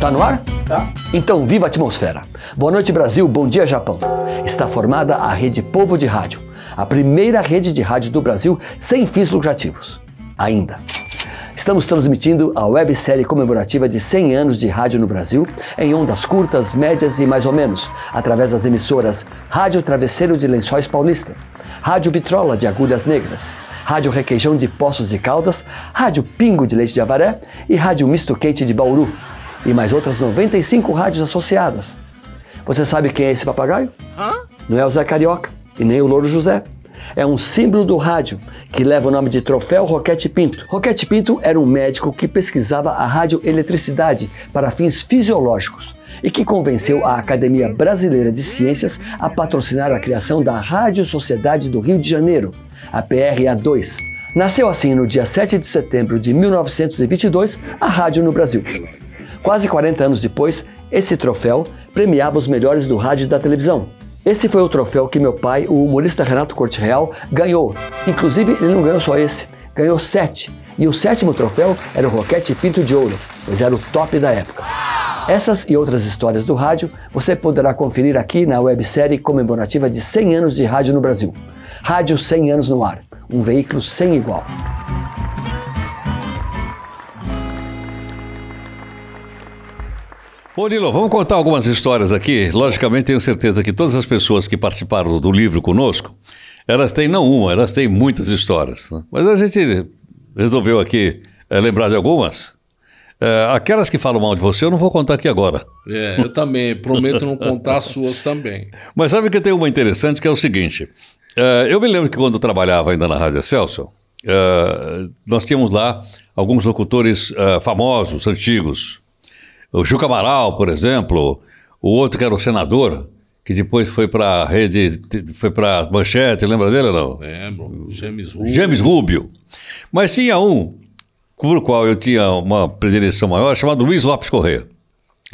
Tá no ar? Tá. Então, viva a atmosfera. Boa noite, Brasil. Bom dia, Japão. Está formada a Rede Povo de Rádio, a primeira rede de rádio do Brasil sem fins lucrativos. Ainda. Estamos transmitindo a websérie comemorativa de 100 anos de rádio no Brasil, em ondas curtas, médias e mais ou menos, através das emissoras Rádio Travesseiro de Lençóis Paulista, Rádio Vitrola de Agulhas Negras, Rádio Requeijão de Poços de Caldas, Rádio Pingo de Leite de Avaré e Rádio Misto Quente de Bauru, e mais outras 95 rádios associadas. Você sabe quem é esse papagaio? Não é o Zé Carioca e nem o Louro José. É um símbolo do rádio que leva o nome de Troféu Roquete Pinto. Roquete Pinto era um médico que pesquisava a radioeletricidade para fins fisiológicos e que convenceu a Academia Brasileira de Ciências a patrocinar a criação da Rádio Sociedade do Rio de Janeiro, a PRA2. Nasceu assim no dia 7 de setembro de 1922 a rádio no Brasil. Quase 40 anos depois, esse troféu premiava os melhores do rádio e da televisão. Esse foi o troféu que meu pai, o humorista Renato Corte Real, ganhou. Inclusive, ele não ganhou só esse, ganhou sete. E o sétimo troféu era o Roquete Pinto de Ouro, pois era o top da época. Essas e outras histórias do rádio você poderá conferir aqui na websérie comemorativa de 100 anos de rádio no Brasil. Rádio 100 anos no ar, um veículo sem igual. Ô Nilo, vamos contar algumas histórias aqui. Logicamente, tenho certeza que todas as pessoas que participaram do livro conosco, elas têm não uma, elas têm muitas histórias. Né? Mas a gente resolveu aqui é, lembrar de algumas. É, aquelas que falam mal de você, eu não vou contar aqui agora. É, eu também. Prometo não contar as suas também. Mas sabe que tem uma interessante que é o seguinte. É, eu me lembro que quando eu trabalhava ainda na Rádio Celso, nós tínhamos lá alguns locutores famosos, antigos, o Juca Amaral, por exemplo, o outro que era o senador, que depois foi para a rede, foi para Manchete, lembra dele ou não? Lembro, James Rubio. James Rubio. Mas tinha um, por qual eu tinha uma predileção maior, chamado Luiz Lopes Correia.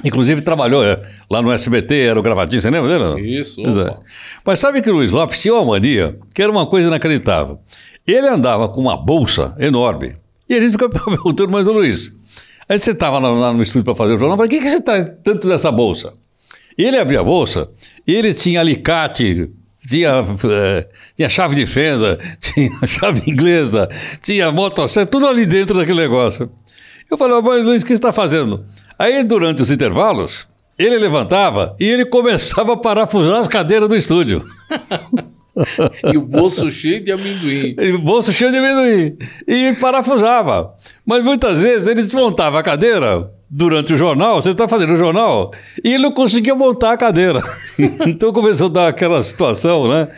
Inclusive trabalhou é, lá no SBT, era o gravadinho, você lembra dele? Não? Isso. É. Mas sabe que o Luiz Lopes tinha uma mania, que era uma coisa inacreditável. Ele andava com uma bolsa enorme. E a gente ficava perguntando, mas o Luiz, Aí você estava lá no estúdio para fazer o jornal, mas o que, que você traz tanto dessa bolsa? Ele abria a bolsa ele tinha alicate, tinha, é, tinha chave de fenda, tinha chave inglesa, tinha motosserra, tudo ali dentro daquele negócio. Eu falei, mas Luiz, o que você está fazendo? Aí, durante os intervalos, ele levantava e ele começava a parafusar as cadeiras do estúdio. e o bolso cheio de amendoim. E o bolso cheio de amendoim. E parafusava. Mas muitas vezes ele desmontava a cadeira durante o jornal, você está fazendo o jornal, e ele não conseguia montar a cadeira. então começou a dar aquela situação, né?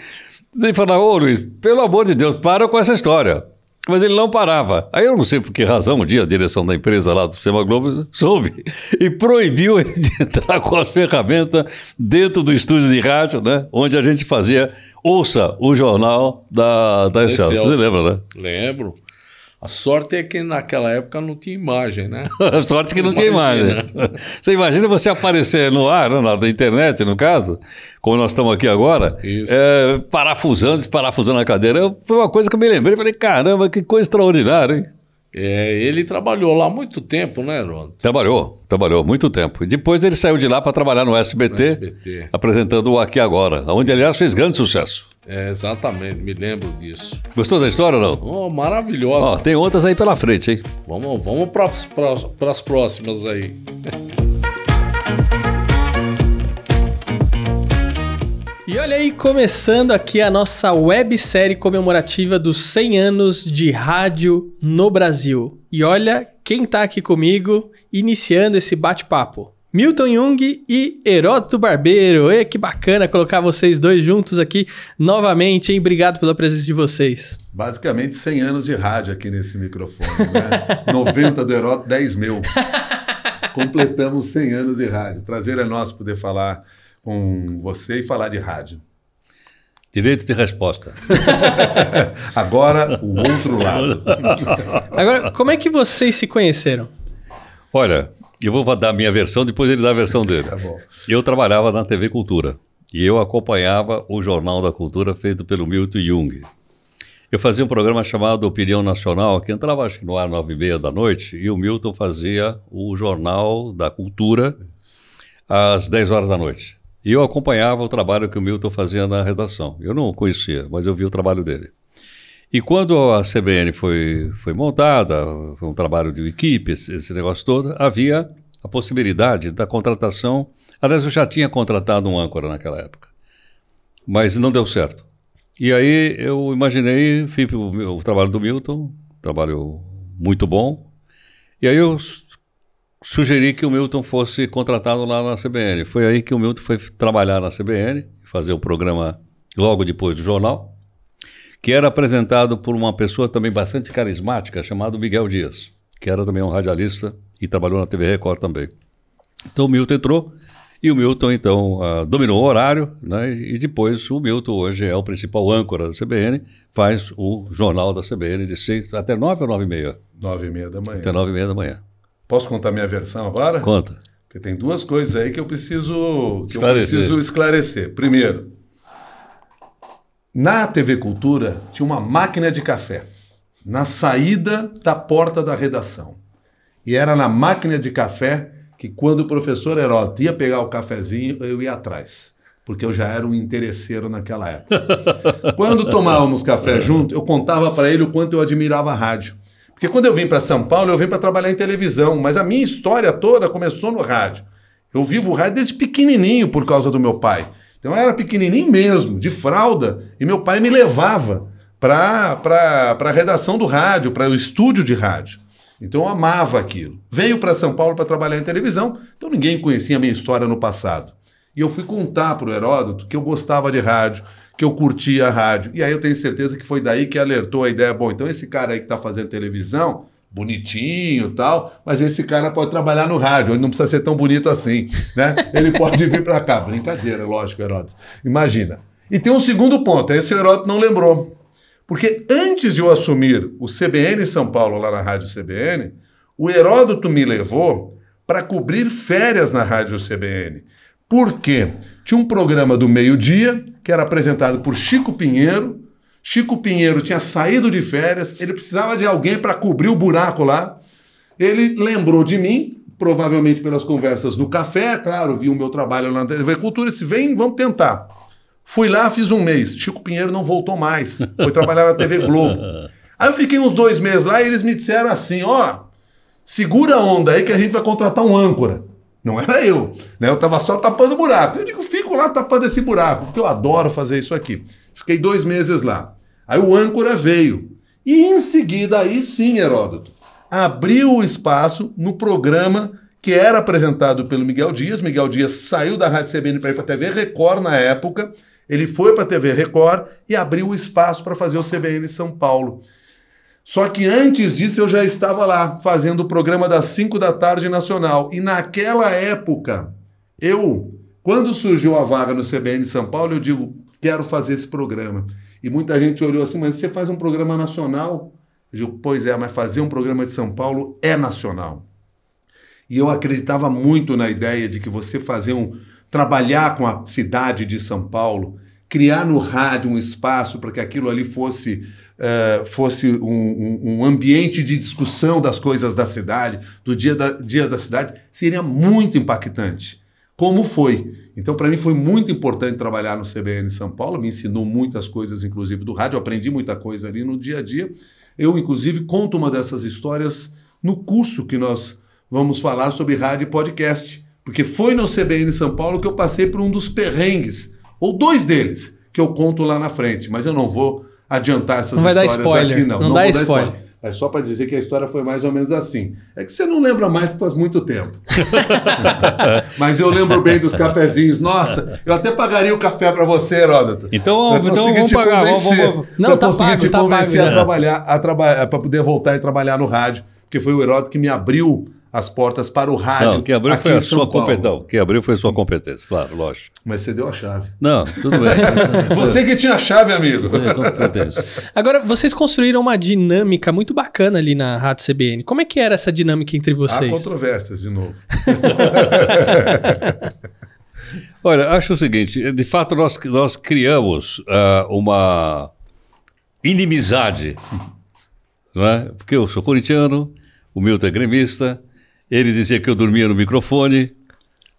Ele falava, ô Luiz, pelo amor de Deus, para com essa história. Mas ele não parava. Aí eu não sei por que razão, um dia a direção da empresa lá do Sistema Globo soube e proibiu ele de entrar com as ferramentas dentro do estúdio de rádio, né? Onde a gente fazia ouça o jornal da, da Excelsior. Você lembra, né? Lembro. A sorte é que naquela época não tinha imagem, né? a sorte é que não tinha imagem. Você imagina você aparecer no ar, né, na internet, no caso, como nós estamos aqui agora, é, parafusando, desparafusando a cadeira. Eu, foi uma coisa que eu me lembrei. Falei, caramba, que coisa extraordinária, hein? É, ele trabalhou lá muito tempo, né, Ron? Trabalhou, trabalhou muito tempo. Depois ele saiu de lá para trabalhar no SBT, no SBT, apresentando o Aqui Agora, onde, aliás, fez grande sucesso. É, exatamente, me lembro disso. Gostou da história ou não? Oh, maravilhosa. Ó, tem outras aí pela frente, hein? Vamos, vamos para as próximas aí. E olha aí, começando aqui a nossa websérie comemorativa dos 100 anos de rádio no Brasil. E olha quem tá aqui comigo iniciando esse bate-papo. Milton Jung e Heródoto Barbeiro. E que bacana colocar vocês dois juntos aqui novamente, hein? Obrigado pela presença de vocês. Basicamente 100 anos de rádio aqui nesse microfone, né? 90 do Heródoto, 10 mil. Completamos 100 anos de rádio. Prazer é nosso poder falar com você e falar de rádio. Direito de resposta. Agora, o outro lado. Agora, como é que vocês se conheceram? Olha, eu vou dar a minha versão, depois ele dá a versão dele. Tá bom. Eu trabalhava na TV Cultura e eu acompanhava o Jornal da Cultura feito pelo Milton Jung. eu fazia um programa chamado Opinião Nacional, que entrava acho que no ar nove e meia da noite, e o Milton fazia o Jornal da Cultura às 10 horas da noite. E eu acompanhava o trabalho que o Milton fazia na redação. Eu não o conhecia, mas eu vi o trabalho dele. E quando a CBN foi, foi montada, foi um trabalho de equipe, esse, esse negócio todo, havia a possibilidade da contratação. Aliás, eu já tinha contratado um âncora naquela época, mas não deu certo. E aí eu imaginei, fiz o, o trabalho do Milton, trabalho muito bom, e aí eu sugeri que o Milton fosse contratado lá na CBN. Foi aí que o Milton foi trabalhar na CBN, fazer o programa logo depois do jornal, que era apresentado por uma pessoa também bastante carismática, chamado Miguel Dias, que era também um radialista e trabalhou na TV Record também. Então o Milton entrou e o Milton então uh, dominou o horário, né? E depois o Milton hoje é o principal âncora da CBN, faz o jornal da CBN de seis até nove ou nove e meia. Nove e meia da manhã. Até nove e meia da manhã. Posso contar minha versão agora? Conta. Porque tem duas coisas aí que eu preciso que Esclarecer. eu preciso esclarecer. Primeiro, na TV Cultura tinha uma máquina de café na saída da porta da redação. E era na máquina de café que quando o professor Heródoto ia pegar o cafezinho, eu ia atrás. Porque eu já era um interesseiro naquela época. quando tomávamos café junto, eu contava para ele o quanto eu admirava a rádio. Porque quando eu vim para São Paulo, eu vim para trabalhar em televisão, mas a minha história toda começou no rádio. Eu vivo o rádio desde pequenininho por causa do meu pai. Então eu era pequenininho mesmo, de fralda, e meu pai me levava para a redação do rádio, para o estúdio de rádio. Então eu amava aquilo. Veio para São Paulo para trabalhar em televisão, então ninguém conhecia a minha história no passado. E eu fui contar para o Heródoto que eu gostava de rádio, que eu curtia a rádio. E aí eu tenho certeza que foi daí que alertou a ideia: bom, então esse cara aí que está fazendo televisão, bonitinho tal, mas esse cara pode trabalhar no rádio, ele não precisa ser tão bonito assim, né? Ele pode vir para cá. Brincadeira, lógico, Heródoto. Imagina. E tem um segundo ponto, esse o Heródoto não lembrou. Porque antes de eu assumir o CBN São Paulo, lá na Rádio CBN, o Heródoto me levou para cobrir férias na Rádio CBN. Por quê? Tinha um programa do meio-dia, que era apresentado por Chico Pinheiro. Chico Pinheiro tinha saído de férias, ele precisava de alguém para cobrir o buraco lá. Ele lembrou de mim, provavelmente pelas conversas no café, claro, viu o meu trabalho lá na TV Cultura e disse: vem, vamos tentar. Fui lá, fiz um mês. Chico Pinheiro não voltou mais. Foi trabalhar na TV Globo. Aí eu fiquei uns dois meses lá e eles me disseram assim: ó, segura a onda aí que a gente vai contratar um âncora. Não era eu, né? Eu tava só tapando buraco. Eu digo, fico lá tapando esse buraco, porque eu adoro fazer isso aqui. Fiquei dois meses lá. Aí o âncora veio. E em seguida, aí sim, Heródoto, abriu o espaço no programa que era apresentado pelo Miguel Dias. Miguel Dias saiu da Rádio CBN para ir para a TV Record na época. Ele foi para a TV Record e abriu o espaço para fazer o CBN São Paulo. Só que antes disso eu já estava lá fazendo o programa das 5 da tarde nacional. E naquela época, eu, quando surgiu a vaga no CBN São Paulo, eu digo, quero fazer esse programa. E muita gente olhou assim, mas você faz um programa nacional? Eu digo, pois é, mas fazer um programa de São Paulo é nacional. E eu acreditava muito na ideia de que você fazer um, trabalhar com a cidade de São Paulo, criar no rádio um espaço para que aquilo ali fosse, uh, fosse um, um, um, ambiente de discussão das coisas da cidade, do dia da, dia da cidade, seria muito impactante. Como foi? Então, para mim, foi muito importante trabalhar no CBN São Paulo, me ensinou muitas coisas, inclusive do rádio, aprendi muita coisa ali no dia a dia. Eu, inclusive, conto uma dessas histórias no curso que nós vamos falar sobre rádio e podcast porque foi no CBN São Paulo que eu passei por um dos perrengues, ou dois deles, que eu conto lá na frente, mas eu não vou adiantar essas não vai histórias dar spoiler. aqui, não. Não, não dá vou spoiler. dar spoiler. Mas só para dizer que a história foi mais ou menos assim. É que você não lembra mais porque faz muito tempo. Mas eu lembro bem dos cafezinhos. Nossa, eu até pagaria o café para você, Heródoto. Então, Pra então vamos te pagar. Vamos, convencer. vamos- Não, tá conseguir pago, te tá convencer pago, a né? trabalhar, a trabalhar, para poder voltar e trabalhar no rádio, porque foi o Heródoto que me abriu as portas para o rádio. Não, quem abriu aqui foi a sua competência. Quem abriu foi a sua competência, claro, lógico. Mas você deu a chave. Não, tudo bem. Você que tinha a chave, amigo. Competência. Agora, vocês construíram uma dinâmica muito bacana ali na Rádio CBN. Como é que era essa dinâmica entre Há vocês? controvérsias de novo. Olha, acho o seguinte: de fato, nós, nós criamos ah, uma inimizade. Não é? Porque eu sou corintiano, o Milton é gremista, ele dizia que eu dormia no microfone,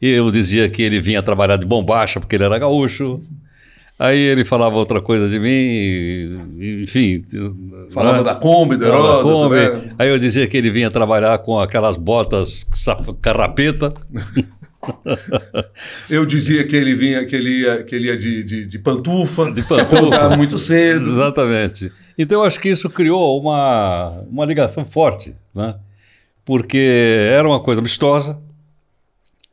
e eu dizia que ele vinha trabalhar de bombacha porque ele era gaúcho. Aí ele falava outra coisa de mim, enfim. Falava né? da Kombi, do da Heródoto, Kombi. né? Aí eu dizia que ele vinha trabalhar com aquelas botas carrapeta. Eu dizia que ele vinha, que ele ia, que ele ia de, de, de pantufa, De pantufa. acordava muito cedo. Exatamente. Então eu acho que isso criou uma, uma ligação forte, né? Porque era uma coisa amistosa,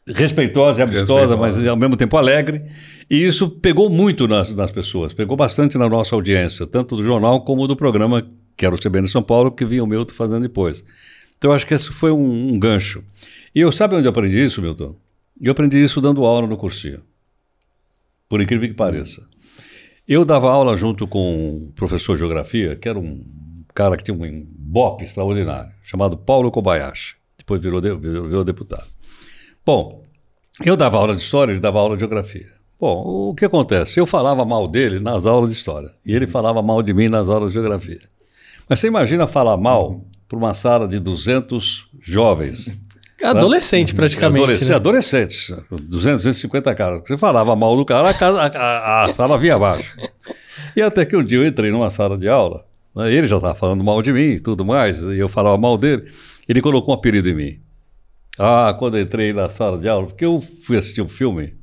respeitosa e amistosa, Respeitosa. mas ao mesmo tempo alegre. E isso pegou muito nas, nas pessoas, pegou bastante na nossa audiência, tanto do jornal como do programa, que era o CBN São Paulo, que vinha o Milton fazendo depois. Então eu acho que esse foi um, um gancho. E eu sabe onde eu aprendi isso, Milton? Eu aprendi isso dando aula no cursinho. Por incrível que pareça. Eu dava aula junto com um professor de geografia, que era um cara que tinha um bope extraordinário, chamado Paulo Kobayashi. Depois virou, de- virou, virou deputado. Bom, eu dava aula de história, ele dava aula de geografia. Bom, o que acontece? Eu falava mal dele nas aulas de história e ele falava mal de mim nas aulas de geografia. Mas você imagina falar mal para uma sala de 200 jovens Adolescente, praticamente. Adolescentes, né? adolescentes, 200, 250 caras. Você falava mal do cara, a, casa- a- a- a sala vinha abaixo. E até que um dia eu entrei numa sala de aula, né, ele já estava falando mal de mim e tudo mais, e eu falava mal dele, ele colocou um apelido em mim. Ah, quando eu entrei na sala de aula, porque eu fui assistir um filme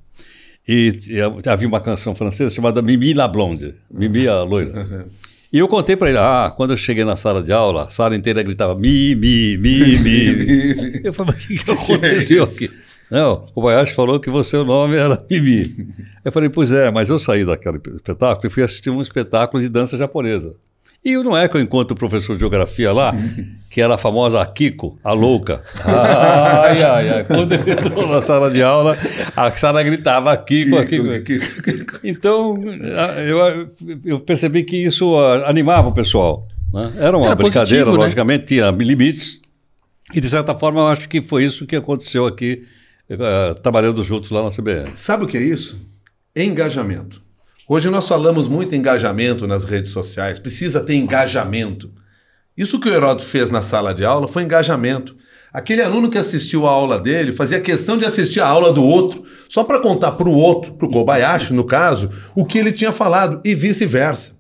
e, e havia uma canção francesa chamada Mimi la Blonde, Mimi a loira. E eu contei para ele, ah, quando eu cheguei na sala de aula, a sala inteira gritava mi, mi, mi, mi. Eu falei, mas o que, que aconteceu aqui? Não, o Kobayashi falou que o seu nome era Mimi. Eu falei, pois é, mas eu saí daquele espetáculo e fui assistir um espetáculo de dança japonesa. E não é que eu encontro o professor de geografia lá, que era a famosa Akiko, a louca. Ai, ai, ai. Quando ele entrou na sala de aula, a sala gritava Akiko, Akiko. Então, a- eu, eu percebi que isso ah, animava o pessoal. né? Era uma Era brincadeira, positivo, né? logicamente, tinha limites. E, de certa forma, eu acho que foi isso que aconteceu aqui, eh, trabalhando juntos lá na CBN. Sabe o que é isso? Engajamento. Hoje nós falamos muito engajamento nas redes sociais. Precisa ter engajamento. Isso que o Heródoto fez na sala de aula foi engajamento. Aquele aluno que assistiu a aula dele fazia questão de assistir a aula do outro, só para contar para o outro, para o Kobayashi, no caso, o que ele tinha falado e vice-versa.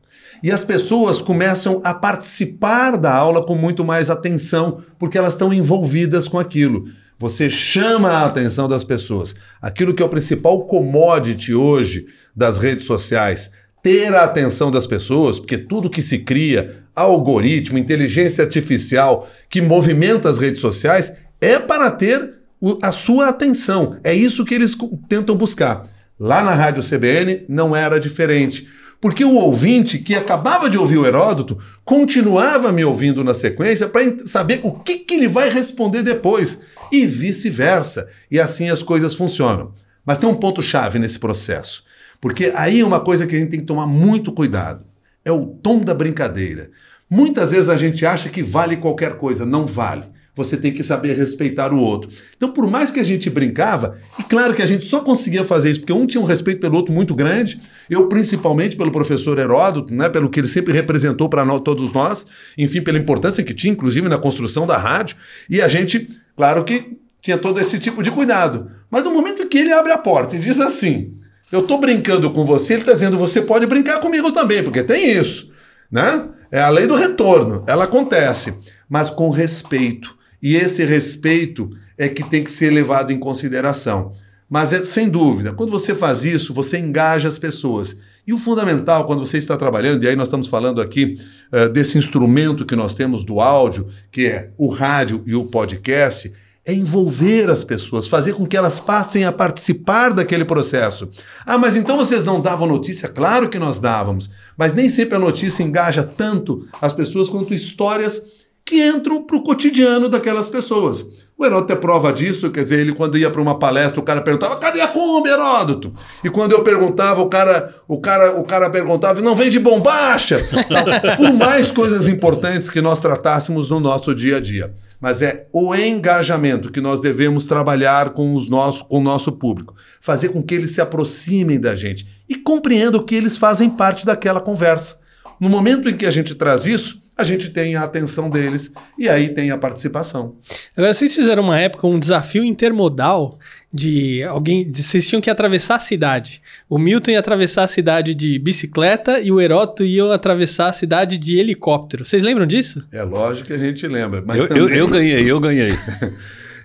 E as pessoas começam a participar da aula com muito mais atenção, porque elas estão envolvidas com aquilo. Você chama a atenção das pessoas. Aquilo que é o principal commodity hoje das redes sociais, ter a atenção das pessoas, porque tudo que se cria, algoritmo, inteligência artificial que movimenta as redes sociais é para ter a sua atenção. É isso que eles tentam buscar. Lá na Rádio CBN não era diferente. Porque o ouvinte que acabava de ouvir o Heródoto continuava me ouvindo na sequência para saber o que, que ele vai responder depois. E vice-versa. E assim as coisas funcionam. Mas tem um ponto-chave nesse processo. Porque aí é uma coisa que a gente tem que tomar muito cuidado. É o tom da brincadeira. Muitas vezes a gente acha que vale qualquer coisa. Não vale. Você tem que saber respeitar o outro. Então, por mais que a gente brincava, e claro que a gente só conseguia fazer isso porque um tinha um respeito pelo outro muito grande, eu principalmente pelo professor Heródoto, né, pelo que ele sempre representou para todos nós, enfim, pela importância que tinha, inclusive, na construção da rádio, e a gente, claro que tinha todo esse tipo de cuidado. Mas no momento que ele abre a porta e diz assim: Eu tô brincando com você, ele está dizendo, você pode brincar comigo também, porque tem isso. Né? É a lei do retorno, ela acontece, mas com respeito. E esse respeito é que tem que ser levado em consideração. Mas é sem dúvida, quando você faz isso, você engaja as pessoas. E o fundamental, quando você está trabalhando, e aí nós estamos falando aqui eh, desse instrumento que nós temos do áudio, que é o rádio e o podcast, é envolver as pessoas, fazer com que elas passem a participar daquele processo. Ah, mas então vocês não davam notícia? Claro que nós dávamos, mas nem sempre a notícia engaja tanto as pessoas quanto histórias que entram para o cotidiano daquelas pessoas. O Heródoto é prova disso, quer dizer, ele quando ia para uma palestra, o cara perguntava, cadê a Kombi, Heródoto? E quando eu perguntava, o cara, o cara, o cara perguntava, não vem de bombacha? Por mais coisas importantes que nós tratássemos no nosso dia a dia. Mas é o engajamento que nós devemos trabalhar com, os nossos, com o nosso público. Fazer com que eles se aproximem da gente e compreendam que eles fazem parte daquela conversa. No momento em que a gente traz isso, a gente tem a atenção deles e aí tem a participação. Agora, vocês fizeram uma época um desafio intermodal de alguém. De, vocês tinham que atravessar a cidade. O Milton ia atravessar a cidade de bicicleta e o Heródoto ia atravessar a cidade de helicóptero. Vocês lembram disso? É lógico que a gente lembra. Mas Eu, também... eu, eu ganhei, eu ganhei.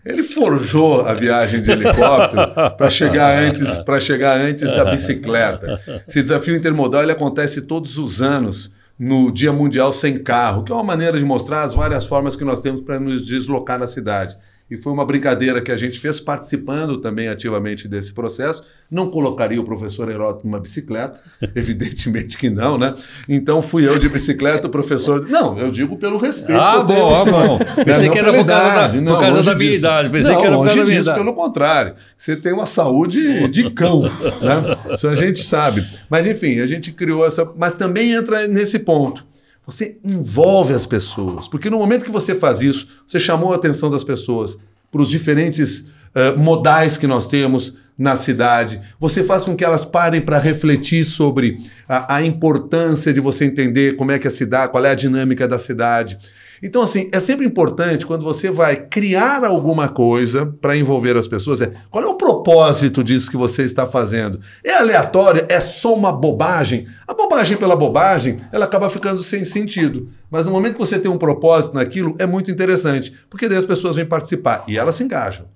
Ele forjou a viagem de helicóptero para chegar antes, para chegar antes da bicicleta. Esse desafio intermodal ele acontece todos os anos no Dia Mundial Sem Carro, que é uma maneira de mostrar as várias formas que nós temos para nos deslocar na cidade. E foi uma brincadeira que a gente fez participando também ativamente desse processo. Não colocaria o professor Heródoto numa bicicleta, evidentemente que não, né? Então fui eu de bicicleta, o professor. Não, eu digo pelo respeito. Ah, que eu bom, tenho. ah, bom. Pensei Não que era por causa da- idade, por não, causa da minha disso. idade. Pensei não, que era por causa da minha disso, idade. pelo contrário. Você tem uma saúde de cão, né? Isso a gente sabe. Mas enfim, a gente criou essa. Mas também entra nesse ponto. Você envolve as pessoas, porque no momento que você faz isso, você chamou a atenção das pessoas para os diferentes eh, modais que nós temos na cidade. Você faz com que elas parem para refletir sobre a, a importância de você entender como é que a cidade, qual é a dinâmica da cidade. Então, assim, é sempre importante quando você vai criar alguma coisa para envolver as pessoas, é qual é o propósito disso que você está fazendo? É aleatório? É só uma bobagem? A bobagem pela bobagem, ela acaba ficando sem sentido. Mas no momento que você tem um propósito naquilo, é muito interessante, porque daí as pessoas vêm participar e elas se engajam.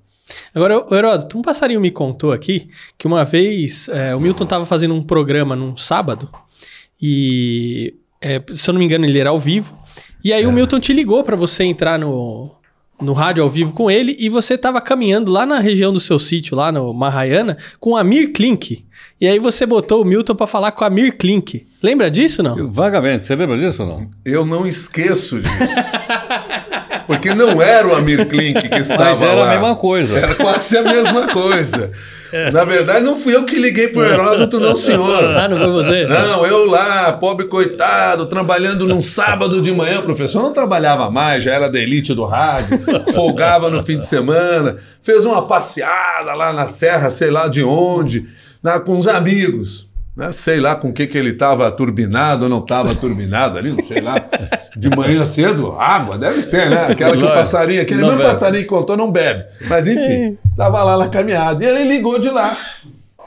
Agora, Heródoto, um passarinho me contou aqui que uma vez é, o Milton estava fazendo um programa num sábado e, é, se eu não me engano, ele era ao vivo. E aí o Milton te ligou para você entrar no, no rádio ao vivo com ele e você estava caminhando lá na região do seu sítio, lá no Marraiana, com o Amir Klink. E aí você botou o Milton para falar com o Amir Klink. Lembra disso, não? Vagamente, você lembra disso ou não? Eu não esqueço disso. Porque não era o Amir Klink que estava Mas era lá. a mesma coisa. Era quase a mesma coisa. Na verdade, não fui eu que liguei pro Heródoto, não, senhor. Ah, não foi você? Não, eu lá, pobre coitado, trabalhando num sábado de manhã. O professor não trabalhava mais, já era da elite do rádio, folgava no fim de semana, fez uma passeada lá na serra, sei lá de onde, né, com os amigos. Né? Sei lá com o que, que ele estava turbinado ou não estava turbinado ali, não sei lá. De manhã cedo, água, deve ser, né? Aquela que o passarinho, aquele Não mesmo bebe. passarinho que contou, não bebe. Mas enfim, estava lá na caminhada. E ele ligou de lá,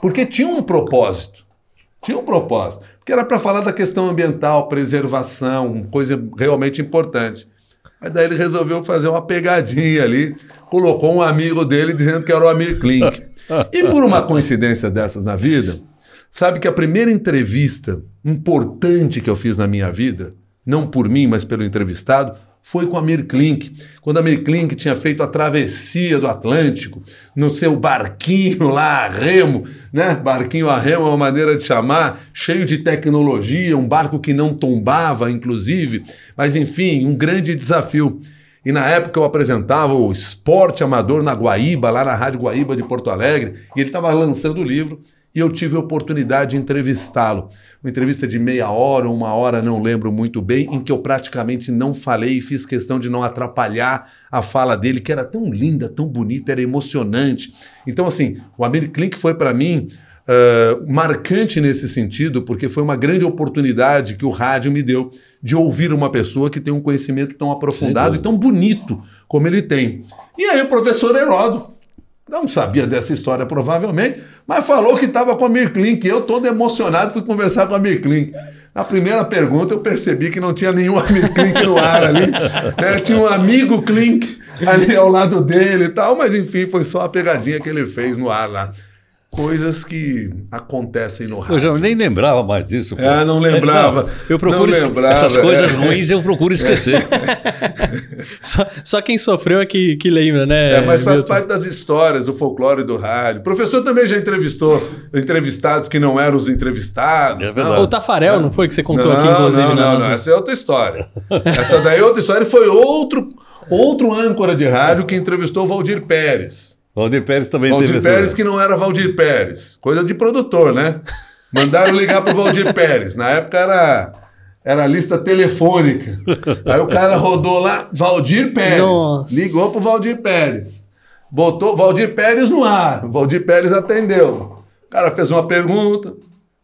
porque tinha um propósito. Tinha um propósito. Porque era para falar da questão ambiental, preservação, coisa realmente importante. Mas daí ele resolveu fazer uma pegadinha ali, colocou um amigo dele dizendo que era o Amir Klink. E por uma coincidência dessas na vida, sabe que a primeira entrevista importante que eu fiz na minha vida, não por mim, mas pelo entrevistado, foi com Amir Klink. Quando Amir Klink tinha feito a travessia do Atlântico, no seu barquinho lá, a remo, né? Barquinho a remo é uma maneira de chamar, cheio de tecnologia, um barco que não tombava, inclusive. Mas enfim, um grande desafio. E na época eu apresentava o Esporte Amador na Guaíba, lá na Rádio Guaíba de Porto Alegre, e ele estava lançando o livro e eu tive a oportunidade de entrevistá-lo. Uma entrevista de meia hora, uma hora, não lembro muito bem, em que eu praticamente não falei e fiz questão de não atrapalhar a fala dele, que era tão linda, tão bonita, era emocionante. Então, assim, o Amir Klink foi para mim ah, marcante nesse sentido, porque foi uma grande oportunidade que o rádio me deu de ouvir uma pessoa que tem um conhecimento tão aprofundado e tão bonito como ele tem. E aí o professor Heródoto, não sabia dessa história provavelmente, mas falou que estava com a Amir Klink. Eu todo emocionado fui conversar com a Amir Klink. Na primeira pergunta eu percebi que não tinha nenhum Amir Klink no ar ali. né? Tinha um amigo Klink ali ao lado dele e tal, mas enfim, foi só a pegadinha que ele fez no ar lá. Coisas que acontecem no Eu rádio. já nem lembrava mais disso. Ah, não lembrava. Não, eu procuro Não lembrava, essas coisas é. ruins eu procuro esquecer. Só, só quem sofreu é que, que lembra, né? É, mas faz Milton? parte das histórias, do folclore do rádio. O professor também já entrevistou entrevistados que não eram os entrevistados. É não. O Tafarel, não foi que você contou não, aqui, inclusive? Não, não, nossa- não. Essa é outra história. Essa daí é outra história. E foi outro, outro âncora de rádio que entrevistou o Valdir Pérez. Valdir Pérez também Valdir teve Pérez que não era Valdir Pérez. Coisa de produtor, né? Mandaram ligar pro Valdir Pérez. Na época era, era a lista telefônica. Aí o cara rodou lá, Valdir Pérez. Nossa. Ligou pro Valdir Pérez. Botou Valdir Pérez no ar. O Valdir Pérez atendeu. O cara fez uma pergunta,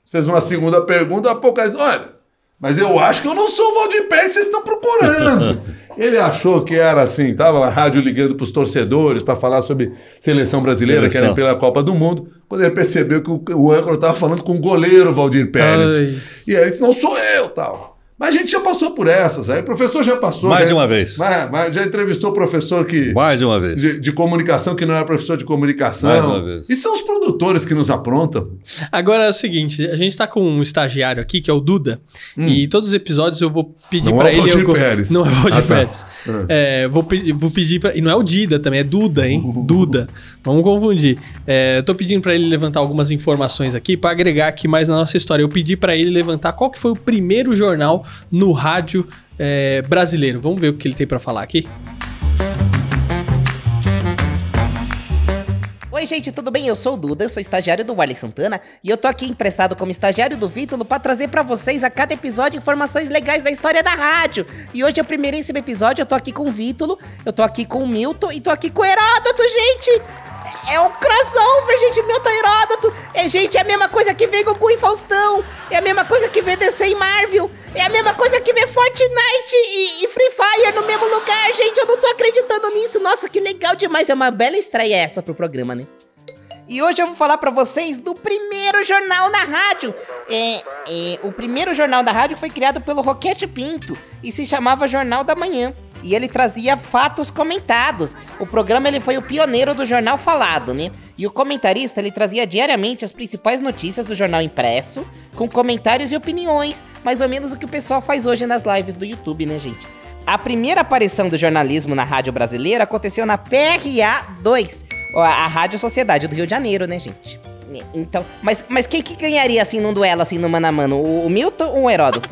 fez uma segunda pergunta, a pouco ele disse, olha, Mas eu acho que eu não sou o Valdir Pérez que vocês estão procurando. Ele achou que era assim, tava a rádio ligando para os torcedores para falar sobre seleção brasileira, que era pela Copa do Mundo, quando ele percebeu que o, o âncora estava falando com o goleiro Valdir Pérez. Ai. E aí ele disse, não sou eu, tal. Mas a gente já passou por essas, aí o professor já passou. Mais já, de uma vez. Mas, mas já entrevistou o professor que Mais de uma vez. de, de comunicação que não era professor de comunicação. Mais uma vez. E são os produtores que nos aprontam. Agora é o seguinte, a gente tá com um estagiário aqui, que é o Duda, e todos os episódios eu vou pedir Hum. Não pra é o ele... Valdir eu- Pérez. Não é o Valdir Ah, tá. Pérez. É, vou, pe- vou pedir pra... E não é o Dida também, é Duda, hein? Duda. Vamos confundir. É, eu tô pedindo pra ele levantar algumas informações aqui pra agregar aqui mais na nossa história. Eu pedi pra ele levantar qual que foi o primeiro jornal no rádio é, brasileiro. Vamos ver o que ele tem pra falar aqui? Oi, gente, tudo bem? Eu sou o Duda, eu sou estagiário do Warley Santana e eu tô aqui emprestado como estagiário do Vítulo pra trazer pra vocês a cada episódio informações legais da história da rádio. E hoje é o primeiríssimo episódio, eu tô aqui com o Vítulo, eu tô aqui com o Milton e tô aqui com o Heródoto, gente! É um crossover, gente, Milton Heródoto. É, gente, é a mesma coisa que vê Goku e Faustão. É a mesma coisa que vê DC e Marvel. É a mesma coisa que vê Fortnite e, e Free Fire no mesmo lugar, gente. Eu não tô acreditando nisso. Nossa, que legal demais. É uma bela estreia essa pro programa, né? E hoje eu vou falar pra vocês do primeiro jornal na rádio. É, é, o primeiro jornal da rádio foi criado pelo Roquete Pinto e se chamava Jornal da Manhã. E ele trazia fatos comentados. O programa ele foi o pioneiro do jornal falado, né? E o comentarista ele trazia diariamente as principais notícias do jornal impresso, com comentários e opiniões, mais ou menos o que o pessoal faz hoje nas lives do YouTube, né, gente? A primeira aparição do jornalismo na rádio brasileira aconteceu na PRA 2, a Rádio Sociedade do Rio de Janeiro, né, gente? Então, mas, mas quem que ganharia assim num duelo assim no mano a mano? O, o Milton ou o Heródoto?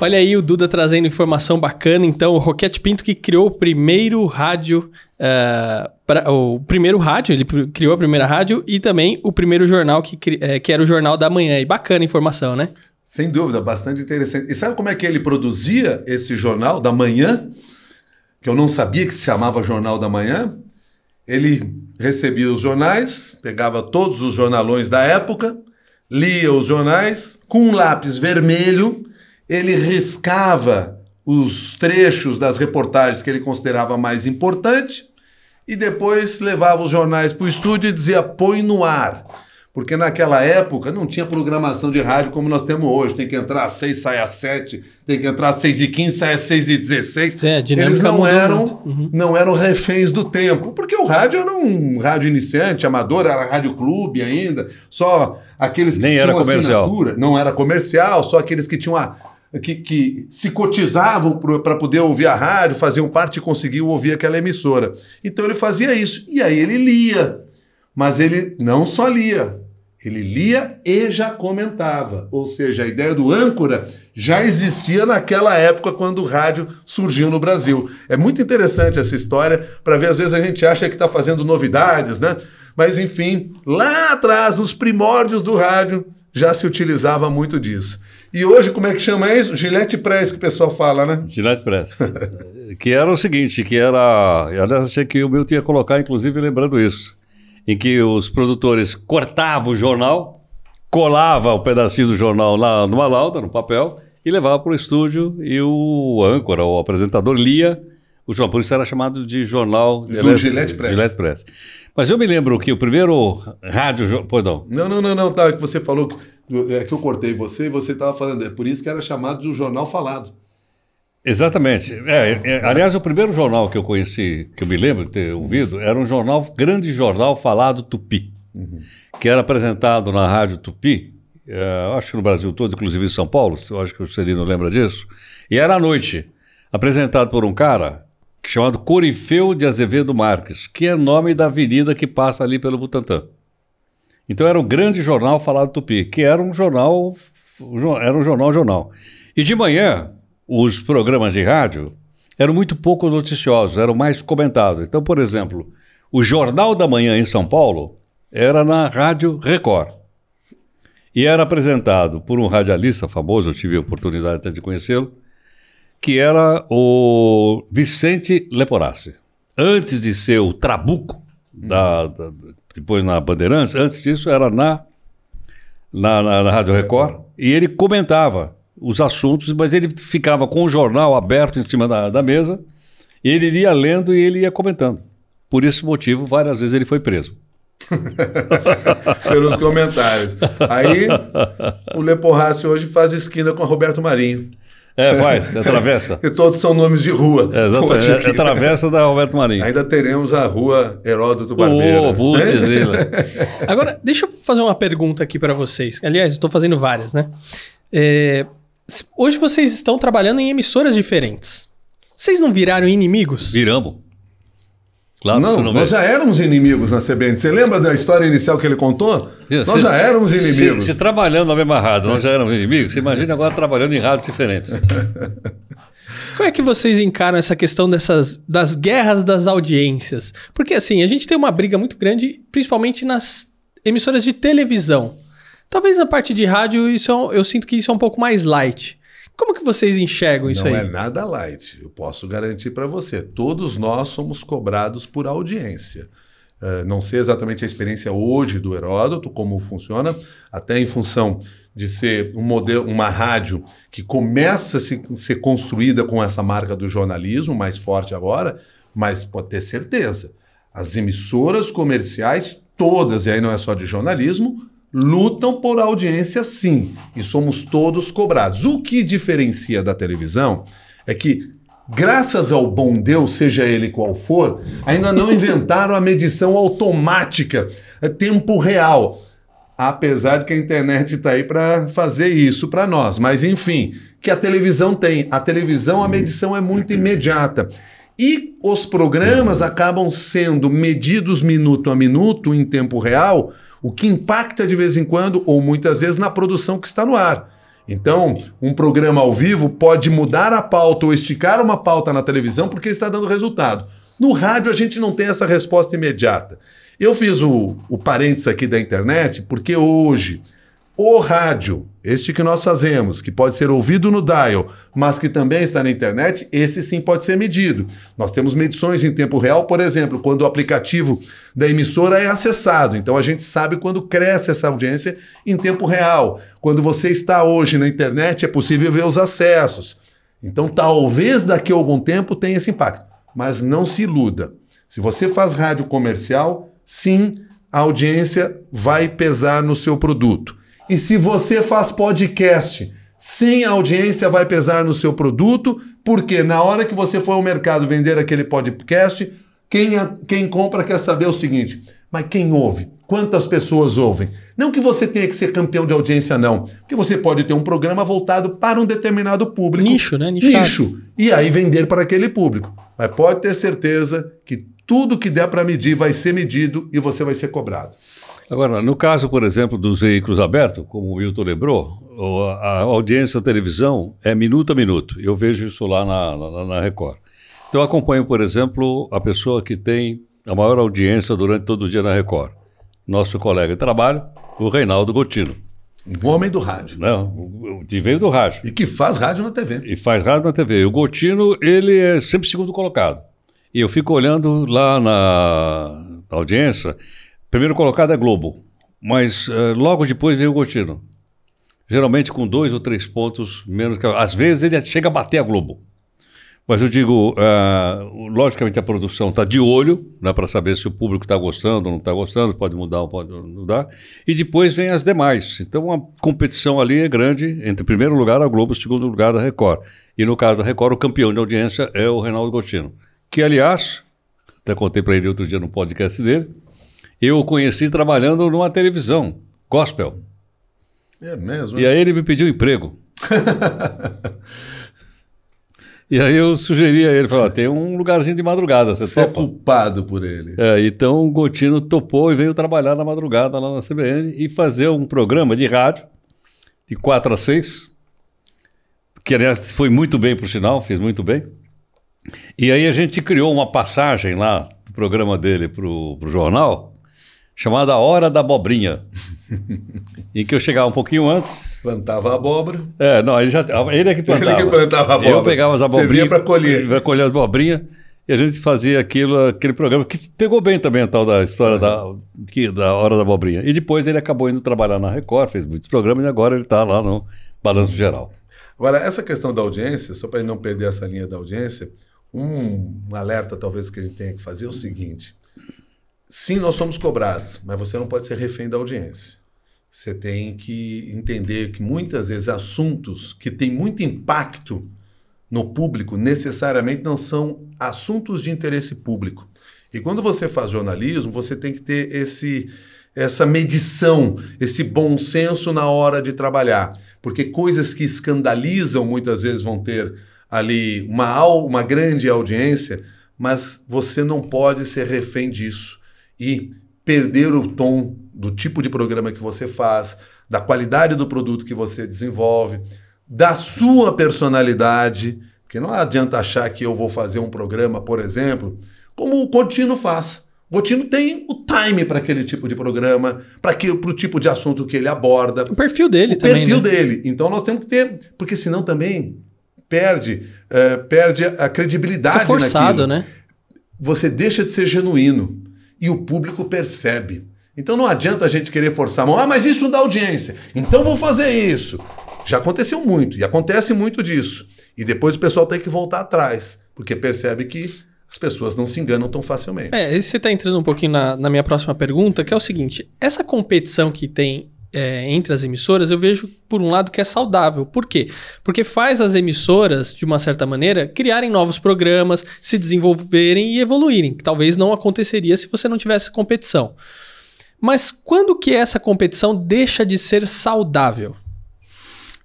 Olha aí o Duda trazendo informação bacana. Então, o Roquete Pinto que criou o primeiro rádio. eh, pra- o primeiro rádio, ele criou a primeira rádio e também o primeiro jornal que, eh, que era o Jornal da Manhã. E bacana a informação, né? Sem dúvida, bastante interessante. E sabe como é que ele produzia esse jornal da manhã? Que eu não sabia que se chamava Jornal da Manhã. Ele recebia os jornais, pegava todos os jornalões da época, lia os jornais, com um lápis vermelho, ele riscava os trechos das reportagens que ele considerava mais importante e depois levava os jornais para o estúdio e dizia põe no ar. Porque naquela época não tinha programação de rádio como nós temos hoje. Tem que entrar às 6, sai às 7, tem que entrar às 6 e 15, sai às 6 e 16. É, Eles não eram. Uhum. não eram reféns do tempo. Porque o rádio era um rádio iniciante, amador, era rádio clube ainda. Só aqueles que Nem tinham era comercial. assinatura. Não era comercial, só aqueles que tinham a, que, que se cotizavam para poder ouvir a rádio, faziam parte e conseguiam ouvir aquela emissora. Então ele fazia isso. E aí ele lia. Mas ele não só lia, ele lia e já comentava. Ou seja, a ideia do âncora já existia naquela época quando o rádio surgiu no Brasil. É muito interessante essa história para ver, às vezes a gente acha que está fazendo novidades, né? Mas enfim, lá atrás, nos primórdios do rádio, já se utilizava muito disso. E hoje, como é que chama isso? Gillette Press, que o pessoal fala, né? Gillette Press. que era o seguinte, que era... Aliás, achei que o meu tinha colocar, inclusive, lembrando isso. Em que os produtores cortavam o jornal, colava o pedacinho do jornal lá numa lauda, no papel, e levava para o estúdio e o âncora, o apresentador, lia o jornal. Por isso era chamado de jornal... Do Gillette Press. Gillette Press. Mas eu me lembro que o primeiro rádio... Perdão. Não, não, não, não, tá. Que você falou que, é que eu cortei você e você estava falando. É por isso que era chamado de jornal falado. Exatamente. É, é, aliás, o primeiro jornal que eu conheci, que eu me lembro de ter ouvido, era um jornal, grande jornal falado Tupi, que era apresentado na rádio Tupi, é, acho que no Brasil todo, inclusive em São Paulo, eu acho que o Celino lembra disso, e era à noite, apresentado por um cara chamado Corifeu de Azevedo Marques, que é nome da avenida que passa ali pelo Butantã. Então era um grande jornal falado Tupi, que era um jornal, jo- era um jornal jornal. E de manhã, os programas de rádio eram muito pouco noticiosos, eram mais comentados. Então, por exemplo, o Jornal da Manhã em São Paulo era na Rádio Record. E era apresentado por um radialista famoso, eu tive a oportunidade até de conhecê-lo, que era o Vicente Leporassi. Antes de ser o Trabuco, da, da- depois na Bandeirantes, antes disso era na na, na, na Rádio Record e ele comentava os assuntos, mas ele ficava com o jornal aberto em cima da, da mesa, ele ia lendo e ele ia comentando. Por esse motivo, várias vezes ele foi preso. pelos comentários. Aí o Leporrace hoje faz esquina com Roberto Marinho. É, faz, é travessa. E todos são nomes de rua. É, exatamente, é, é travessa da Roberto Marinho. Ainda teremos a rua Heródoto Barbeiro. Ô, putz. Agora, deixa eu fazer uma pergunta aqui pra vocês. Aliás, estou fazendo várias, né? É, hoje vocês estão trabalhando em emissoras diferentes. Vocês não viraram inimigos? Viramos. Claro, Não, não nós vê. já éramos inimigos na CBN. Você lembra da história inicial que ele contou? Isso, Nós se- já éramos inimigos. Se, se trabalhando na mesma rádio, nós já éramos inimigos, você imagina agora trabalhando em rádios diferentes. Como é que vocês encaram essa questão dessas das guerras das audiências? Porque assim, a gente tem uma briga muito grande, principalmente nas emissoras de televisão. Talvez na parte de rádio isso é um- eu sinto que isso é um pouco mais light. Como que vocês enxergam isso Não aí? é nada light. Eu posso garantir para você. Todos nós somos cobrados por audiência. Eh, não sei exatamente a experiência hoje do Heródoto, como funciona, até em função de ser um modelo, uma rádio que começa a se, ser construída com essa marca do jornalismo mais forte agora, mas pode ter certeza, as emissoras comerciais todas, e aí não é só de jornalismo, lutam por audiência sim, e somos todos cobrados. O que diferencia da televisão é que, graças ao bom Deus, seja ele qual for, ainda não inventaram a medição automática, é tempo real. Apesar de que a internet está aí para fazer isso para nós. Mas, enfim, que a televisão tem. A televisão, a medição é muito imediata. E os programas acabam sendo medidos minuto a minuto, em tempo real, o que impacta de vez em quando, ou muitas vezes, na produção que está no ar. Então, um programa ao vivo pode mudar a pauta ou esticar uma pauta na televisão porque está dando resultado. No rádio, a gente não tem essa resposta imediata. Eu fiz o, o parênteses aqui da internet porque hoje o rádio, este que nós fazemos, que pode ser ouvido no dial, mas que também está na internet, esse sim pode ser medido. Nós temos medições em tempo real, por exemplo, quando o aplicativo da emissora é acessado. Então a gente sabe quando cresce essa audiência em tempo real. Quando você está hoje na internet, é possível ver os acessos. Então talvez daqui a algum tempo tenha esse impacto. Mas não se iluda. Se você faz rádio comercial, sim, a audiência vai pesar no seu produto. E se você faz podcast, sim, a audiência vai pesar no seu produto, porque na hora que você for ao mercado vender aquele podcast, quem, quem compra quer saber o seguinte: mas quem ouve? Quantas pessoas ouvem? Não que você tenha que ser campeão de audiência, não. Porque você pode ter um programa voltado para um determinado público. Nicho, né? Nichado. Nicho. E aí vender para aquele público. Mas pode ter certeza que tudo que der para medir vai ser medido e você vai ser cobrado. Agora, no caso, por exemplo, dos veículos abertos, como o Wilton lembrou, a audiência da televisão é minuto a minuto. Eu vejo isso lá na, na, na Record. Então, eu acompanho, por exemplo, a pessoa que tem a maior audiência durante todo o dia na Record. Nosso colega de trabalho, o Reinaldo Gotino, Um homem do rádio. né? O- o- que veio do rádio E que faz rádio na TV. e faz rádio na TV. O Gotino, ele é sempre segundo colocado. E eu fico olhando lá na audiência. Primeiro colocado é Globo, mas eh, logo depois vem o Gotino. Geralmente com dois ou três pontos menos que. Às vezes ele chega a bater a Globo. Mas eu digo, ah, logicamente a produção está de olho né, para saber se o público está gostando ou não está gostando, pode mudar ou pode mudar. E depois vem as demais. Então a competição ali é grande entre primeiro lugar a Globo, segundo lugar a Record. E no caso da Record, o campeão de audiência é o Reinaldo Gotino. Que, aliás, até contei para ele outro dia no podcast dele, eu o conheci trabalhando numa televisão, gospel. É mesmo? E aí ele me pediu emprego. e aí eu sugeri a ele, falei, ó, tem um lugarzinho de madrugada, você Você é culpado por ele. É, então o Gotino topou e veio trabalhar na madrugada lá na CBN e fazer um programa de rádio de 4 a 6, que aliás foi muito bem por sinal, fez muito bem. E aí a gente criou uma passagem lá do programa dele para o jornal, chamada Hora da Abobrinha, em que eu chegava um pouquinho antes. Plantava abóbora. É, não, ele, já, ele é que plantava. Ele que plantava abóbora. Eu pegava as abobrinhas. pra colher. Vai colher as abobrinhas. E a gente fazia aquilo, aquele programa que pegou bem também a tal da história da, que, da Hora da Abobrinha. E depois ele acabou indo trabalhar na Record, fez muitos programas e agora ele está lá no Balanço Geral. Agora, essa questão da audiência, só para não perder essa linha da audiência, um alerta talvez que a gente tenha que fazer é o seguinte: sim, nós somos cobrados, mas você não pode ser refém da audiência. Você tem que entender que muitas vezes assuntos que têm muito impacto no público necessariamente não são assuntos de interesse público. E quando você faz jornalismo, você tem que ter esse, essa medição, esse bom senso na hora de trabalhar. Porque coisas que escandalizam muitas vezes vão ter ali uma, uma grande audiência, mas você não pode ser refém disso e perder o tom do tipo de programa que você faz, da qualidade do produto que você desenvolve da sua personalidade, porque não adianta achar que eu vou fazer um programa, por exemplo, como o Contino faz. O Contino tem o time para aquele tipo de programa, para o tipo de assunto que ele aborda. O perfil dele o também. O perfil né? dele. Então nós temos que ter, porque senão também perde, uh, perde a credibilidade Fica forçado, naquilo. né? Você deixa de ser genuíno e o público percebe. Então não adianta a gente querer forçar a mão. Ah, mas isso dá audiência. Então vou fazer isso. Já aconteceu muito, e acontece muito disso. E depois o pessoal tem que voltar atrás, porque percebe que as pessoas não se enganam tão facilmente. É, você está entrando um pouquinho na, na, minha próxima pergunta, que é o seguinte: essa competição que tem é, entre as emissoras, eu vejo, por um lado, que é saudável. Por quê? Porque faz as emissoras, de uma certa maneira, criarem novos programas, se desenvolverem e evoluírem, que talvez não aconteceria se você não tivesse competição. Mas quando que essa competição deixa de ser saudável?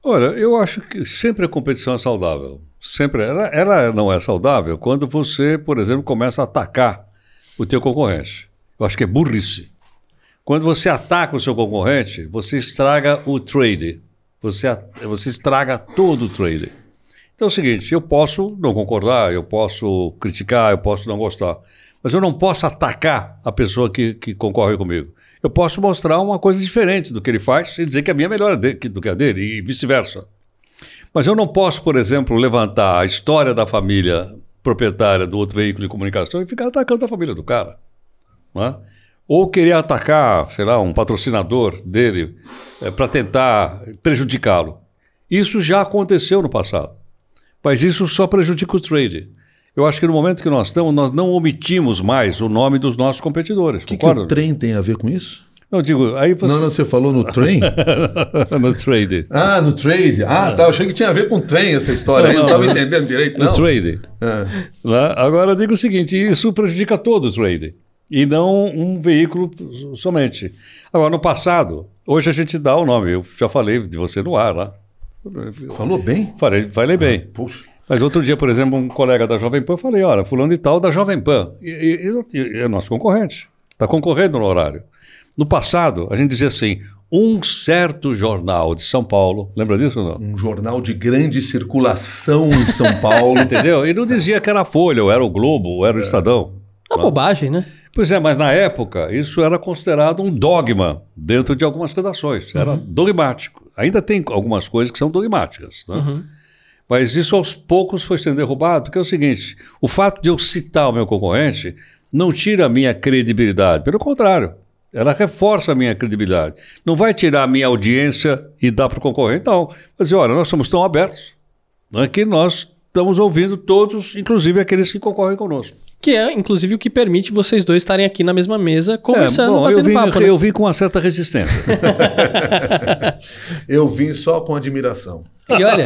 Olha, eu acho que sempre a competição é saudável. Sempre. Ela, ela não é saudável quando você, por exemplo, começa a atacar o teu concorrente. Eu acho que é burrice. Quando você ataca o seu concorrente, você estraga o trade. Você, você estraga todo o trade. Então é o seguinte, eu posso não concordar, eu posso criticar, eu posso não gostar, mas eu não posso atacar a pessoa que, que concorre comigo eu posso mostrar uma coisa diferente do que ele faz e dizer que a minha é melhor do que a dele e vice-versa. Mas eu não posso, por exemplo, levantar a história da família proprietária do outro veículo de comunicação e ficar atacando a família do cara. É? Ou querer atacar, sei lá, um patrocinador dele é, para tentar prejudicá-lo. Isso já aconteceu no passado. Mas isso só prejudica o trade. Eu acho que no momento que nós estamos, nós não omitimos mais o nome dos nossos competidores. O que, que o trem tem a ver com isso? Não, digo, aí você... Não, não, você falou no trem? no trade. Ah, no trade. Ah, tá. Eu achei que tinha a ver com trem essa história. Não, não, não estava entendendo direito, não. No trade. É. Agora, eu digo o seguinte, isso prejudica todo o trade. E não um veículo somente. Agora, no passado, hoje a gente dá o nome. Eu já falei de você no ar lá. Falou bem? Falei, falei bem. Ah, puxa. Mas outro dia, por exemplo, um colega da Jovem Pan, eu falei, olha, fulano de tal da Jovem Pan. E, e, e é nosso concorrente. Está concorrendo no horário. No passado, a gente dizia assim, um certo jornal de São Paulo, lembra disso ou não? Um jornal de grande circulação em São Paulo. Entendeu? E não dizia que era a Folha, ou era o Globo, ou era o é. Estadão. É uma bobagem, né? Pois é, mas na época isso era considerado um dogma dentro de algumas redações. Era uhum. dogmático. Ainda tem algumas coisas que são dogmáticas. Né? Uhum. Mas isso aos poucos foi sendo derrubado, porque é o seguinte: o fato de eu citar o meu concorrente não tira a minha credibilidade, pelo contrário, ela reforça a minha credibilidade. Não vai tirar a minha audiência e dar para o concorrente, não. Mas olha, nós somos tão abertos né, que nós estamos ouvindo todos, inclusive aqueles que concorrem conosco. Que é, inclusive, o que permite vocês dois estarem aqui na mesma mesa, conversando, é, bom, batendo eu vim, papo. Né? Eu vim com uma certa resistência. eu vim só com admiração. E olha,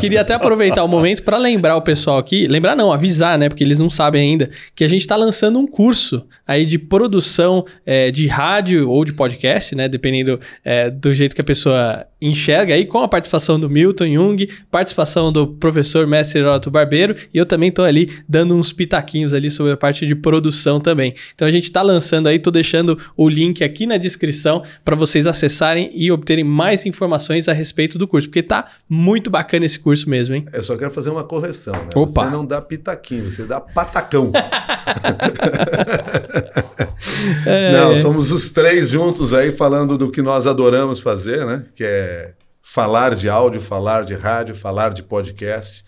queria até aproveitar o momento para lembrar o pessoal aqui, lembrar não, avisar, né, porque eles não sabem ainda, que a gente está lançando um curso aí de produção é, de rádio ou de podcast, né, dependendo é, do jeito que a pessoa enxerga aí, com a participação do Milton Jung, participação do professor mestre Heródoto Barbeiro, e eu também estou ali dando uns pitaquinhos ali sobre a parte de produção também. Então a gente está lançando aí, estou deixando o link aqui na descrição para vocês acessarem e obterem mais informações a respeito do curso, porque tá muito bacana esse curso mesmo, hein? Eu só quero fazer uma correção, né? Opa. Você não dá pitaquinho, você dá patacão. é... Não, somos os três juntos aí falando do que nós adoramos fazer, né? Que é falar de áudio, falar de rádio, falar de podcast.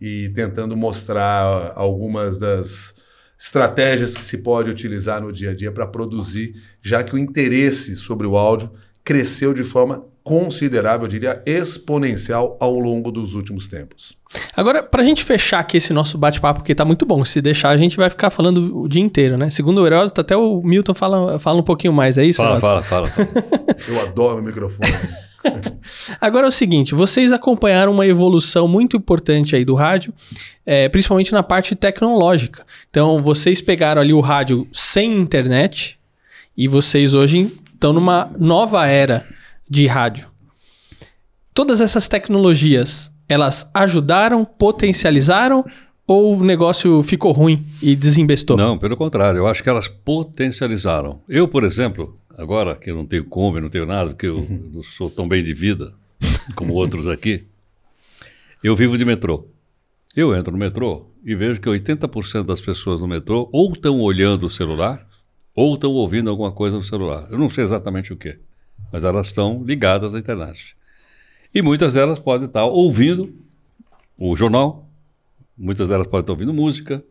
e tentando mostrar algumas das estratégias que se pode utilizar no dia a dia para produzir, já que o interesse sobre o áudio cresceu de forma considerável, eu diria exponencial ao longo dos últimos tempos. Agora, pra gente fechar aqui esse nosso bate-papo, porque tá muito bom, se deixar a gente vai ficar falando o dia inteiro, né? Segundo o Heródoto, até o Milton fala, fala um pouquinho mais, é isso? Fala, Heródoto? fala, fala. Eu adoro o microfone. Agora é o seguinte, vocês acompanharam uma evolução muito importante aí do rádio, é, principalmente na parte tecnológica. Então, vocês pegaram ali o rádio sem internet e vocês hoje estão numa nova era de rádio. Todas essas tecnologias, elas ajudaram, potencializaram ou o negócio ficou ruim e desembestou? Não, pelo contrário, eu acho que elas potencializaram. Eu, por exemplo, agora que eu não tenho Kombi, não tenho nada, porque eu não sou tão bem de vida como outros aqui, eu vivo de metrô. Eu entro no metrô e vejo que 80% das pessoas no metrô ou estão olhando o celular ou estão ouvindo alguma coisa no celular. Eu não sei exatamente o que, mas elas estão ligadas à internet. E muitas delas podem estar ouvindo o jornal, muitas delas podem estar ouvindo música,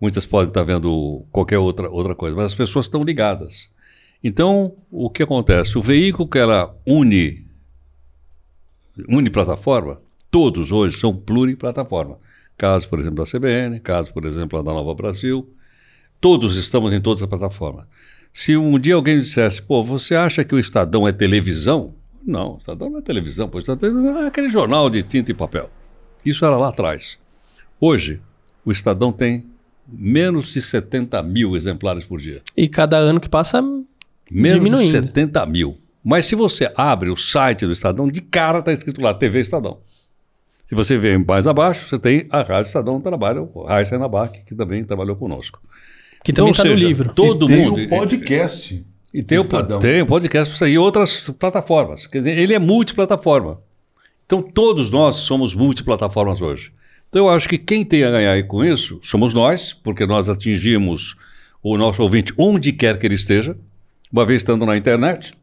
muitas podem estar vendo qualquer outra, outra coisa, mas as pessoas estão ligadas. Então, o que acontece? O veículo que ela une, uniplataforma, todos hoje são pluriplataforma. Caso, por exemplo, da CBN, caso, por exemplo, da Nova Brasil, todos estamos em todas as plataformas. Se um dia alguém dissesse, pô, você acha que o Estadão é televisão? Não, o Estadão não é televisão, o Estadão é aquele jornal de tinta e papel. Isso era lá atrás. Hoje, o Estadão tem menos de 70 mil exemplares por dia. E cada ano que passa, Menos Diminuindo. de 70 mil. Mas se você abre o site do Estadão, de cara está escrito lá TV Estadão. Se você vem mais abaixo, você tem a Rádio Estadão trabalha, o Raíssa Nabak, que também trabalhou conosco. que Então, também está no livro. Todo e tem mundo. o podcast. E tem o, Estadão. tem o podcast e outras plataformas. Quer dizer, ele é multiplataforma. Então, todos nós somos multiplataformas hoje. Então, eu acho que quem tem a ganhar aí com isso somos nós, porque nós atingimos o nosso ouvinte onde quer que ele esteja, uma vez estando na internet.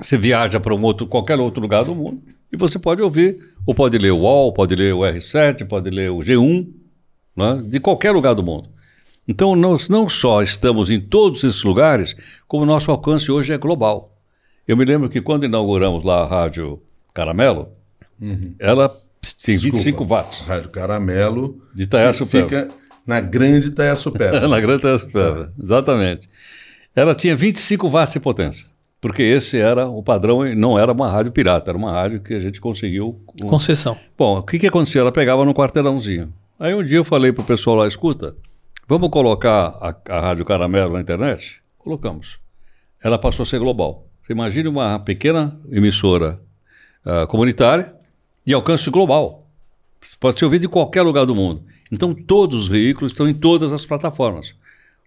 Você viaja para um outro, qualquer outro lugar do mundo e você pode ouvir, ou pode ler o UOL, pode ler o R7, pode ler o G1, né, de qualquer lugar do mundo. Então, nós não só estamos em todos esses lugares, como o nosso alcance hoje é global. Eu me lembro que quando inauguramos lá a Rádio Caramelo, ela tem 25 watts Rádio Caramelo. de Itaiá Supera. Fica na grande Itaiaçupera. Na Grande Itaiá Supera, exatamente. Ela tinha 25 watts de potência, porque esse era o padrão, e não era uma rádio pirata, era uma rádio que a gente conseguiu um- Concessão. Bom, o que, que acontecia? Ela pegava no quarteirãozinho. Aí um dia eu falei pro pessoal lá, escuta, vamos colocar a, a Rádio Caramelo na internet? Colocamos. Ela passou a ser global. Você imagine uma pequena emissora ah, comunitária de alcance global. Pode ser ouvido em qualquer lugar do mundo. Então todos os veículos estão em todas as plataformas.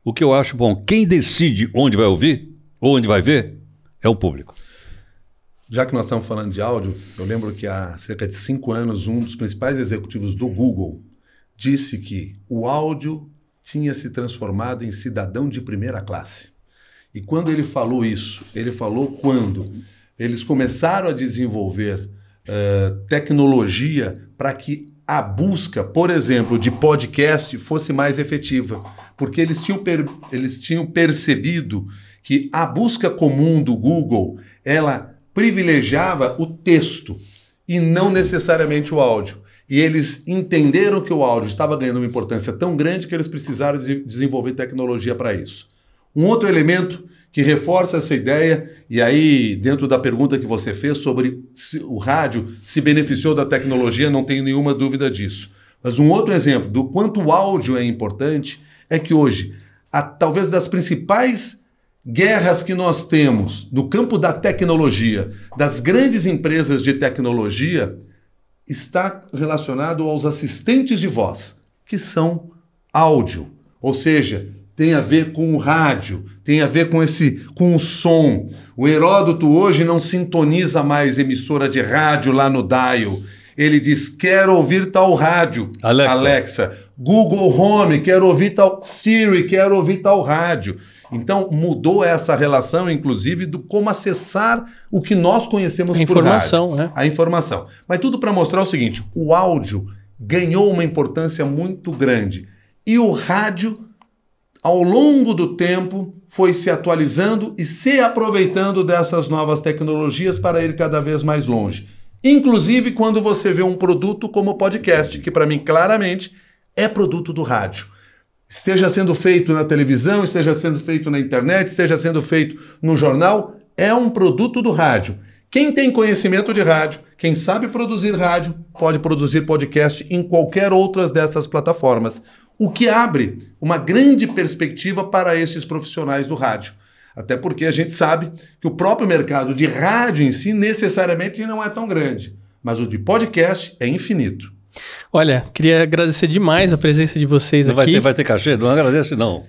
O que eu acho bom, quem decide onde vai ouvir ou onde vai ver é o público. Já que nós estamos falando de áudio, eu lembro que há cerca de cinco anos, um dos principais executivos do Google disse que o áudio tinha se transformado em cidadão de primeira classe. E quando ele falou isso, ele falou quando eles começaram a desenvolver eh, tecnologia para que a busca, por exemplo, de podcast fosse mais efetiva. Porque eles tinham, per- eles tinham percebido que a busca comum do Google, ela privilegiava o texto e não necessariamente o áudio. E eles entenderam que o áudio estava ganhando uma importância tão grande que eles precisaram de desenvolver tecnologia para isso. Um outro elemento que reforça essa ideia, e aí, dentro da pergunta que você fez sobre se o rádio se beneficiou da tecnologia, não tenho nenhuma dúvida disso. Mas um outro exemplo do quanto o áudio é importante é que hoje, a, talvez das principais guerras que nós temos no campo da tecnologia, das grandes empresas de tecnologia, está relacionado aos assistentes de voz, que são áudio, ou seja, tem a ver com o rádio, tem a ver com esse com o som. O Heródoto hoje não sintoniza mais emissora de rádio lá no dial. Ele diz: "Quero ouvir tal rádio". Alexa. Alexa. Google Home, quero ouvir tal Siri, quero ouvir tal rádio. Então mudou essa relação, inclusive, do como acessar o que nós conhecemos A por informação, rádio. né? A informação. Mas tudo para mostrar o seguinte: o áudio ganhou uma importância muito grande. E o rádio, ao longo do tempo, foi se atualizando e se aproveitando dessas novas tecnologias para ir cada vez mais longe. Inclusive quando você vê um produto como podcast, que para mim claramente é produto do rádio. Esteja sendo feito na televisão, esteja sendo feito na internet, esteja sendo feito no jornal, é um produto do rádio. Quem tem conhecimento de rádio, quem sabe produzir rádio, pode produzir podcast em qualquer outras dessas plataformas, o que abre uma grande perspectiva para esses profissionais do rádio. Até porque a gente sabe que o próprio mercado de rádio em si necessariamente não é tão grande, mas o de podcast é infinito. Olha, queria agradecer demais a presença de vocês Não vai aqui. ter, vai ter cachê? Não agradece, não.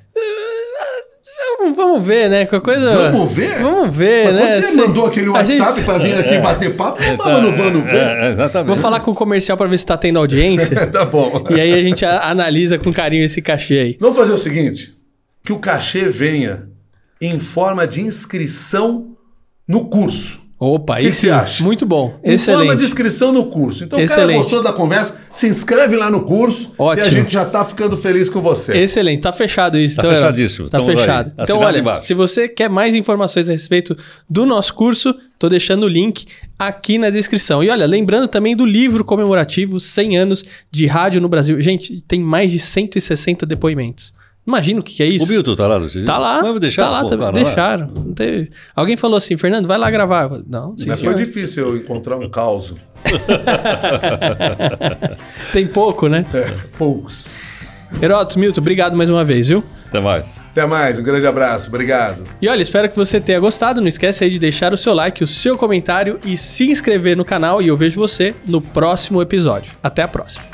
Vamos, vamos ver, né? Qualquer coisa. Vamos ver? Vamos ver, Mas né? quando você mandou aquele WhatsApp gente- para vir aqui bater papo, não tava no vamos ver. É, exatamente. Vou falar com o comercial pra ver se tá tendo audiência. tá bom. e aí a gente analisa com carinho esse cachê aí. Vamos fazer o seguinte: que o cachê venha em forma de inscrição no curso. Opa, que aí você acha? Muito bom. Excelente. de inscrição no curso. Então, Excelente. cara gostou da conversa, se inscreve lá no curso Ótimo. e a gente já tá ficando feliz com você. Excelente, tá fechado isso. Tá então, fechadíssimo. Tá Então, vai. fechado. Então, Assinado olha, embaixo. se você quer mais informações a respeito do nosso curso, tô deixando o link aqui na descrição. E olha, lembrando também do livro comemorativo 100 anos de rádio no Brasil. Gente, tem mais de 160 depoimentos. Imagina o que, que é isso. O Milton tá lá no CD? Tá lá, Mas deixar, tá lá também. lá. Deixaram. Não teve- Alguém falou assim, Fernando, vai lá gravar. Falei, Não, sim, Mas foi senhor. difícil eu encontrar um caos. Tem pouco, né? É, poucos. Herotos, Milton, obrigado mais uma vez, viu? Até mais. Até mais, um grande abraço. Obrigado. E olha, espero que você tenha gostado. Não esquece aí de deixar o seu like, o seu comentário e se inscrever no canal. E eu vejo você no próximo episódio. Até a próxima.